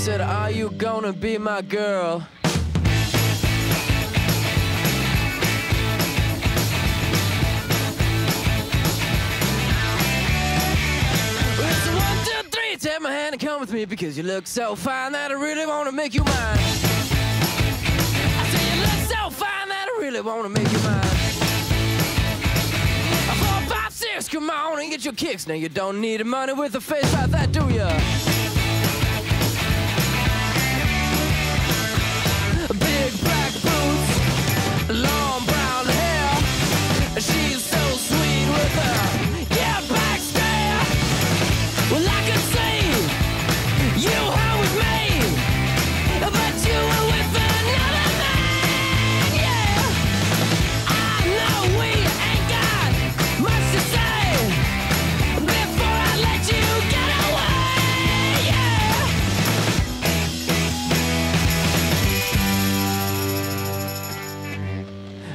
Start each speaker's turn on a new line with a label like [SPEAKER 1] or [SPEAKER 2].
[SPEAKER 1] said, Are you gonna be my girl? It's one, two, three. Take my hand and come with me because you look so fine that I really want to make you mine. I say you look so fine that I really want to make you mine. Four, five, six, come on and get your kicks. Now you don't need money with a face like that, do ya?